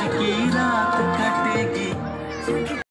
की रात कटेगी।